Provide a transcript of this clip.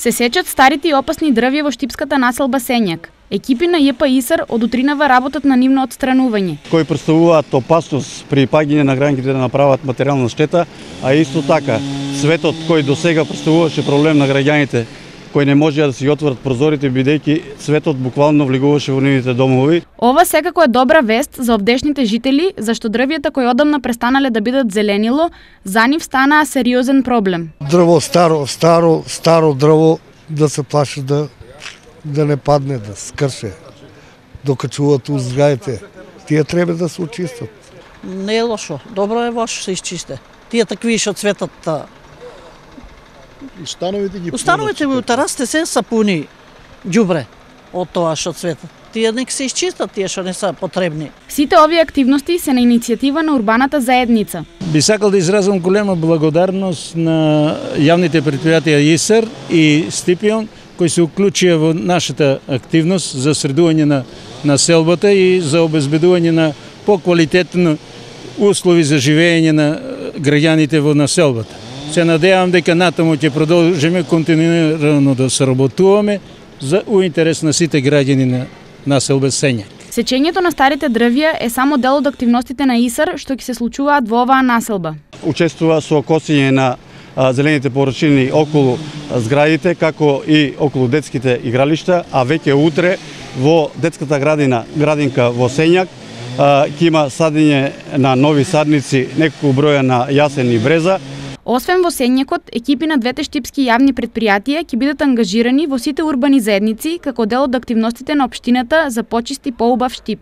Се сечат старите и опасни дрвја во штипската населба Сенјак. Екипи на ЈП Исар од утринава работат на нивно отстранување. кои представуваат опасност при паѓање на граѓаните да направат материјална штета, а исто така светот кој до сега представуваше проблем на граѓаните кои не можеа да си отворат прозорите бидејќи светот буквално влегуваше во нивните домови. Ова секако е добра вест за овдешните жители, зашто дрвјата кои одамна престанале да бидат зеленило, за нив станаа сериозен проблем. дрво старо, старо, старо дрво да се плаши да да не падне, да скрше. Докачуваат уз зграите. Тие треба да се очистат. Не е лошо. Добро е ваш се изчисте. Тие такви што цветат. Та, Установите ги Установите во терасите се са пуни ѓубре од тоа што цветат. Тие нека се изчистат, тие што не са потребни. Сите овие активности се на иницијатива на урбаната заедница. Би сакал да изразам голема благодарност на јавните предпријатија ИСР и Стипион кои се уклучија во нашата активност за средување на населбата и за обезбедување на поквалитетни услови за живење на граѓаните во населбата. Се надевам дека натаму ќе продолжиме континуирано да сработуваме за у интерес на сите граѓани на населба Сењак. Сечењето на старите дрвја е само дел од активностите на ИСАР што ќе се случуваат во оваа населба. Учествува со косење на зелените површини околу зградите, како и околу детските игралишта, а веќе утре во детската градина, градинка во Сењак, ќе има садење на нови садници, неколку броја на јасен и бреза, Освен во Сењакот, екипи на двете штипски јавни предпријатија ќе бидат ангажирани во сите урбани заедници како дел од активностите на општината за почисти поубав штип.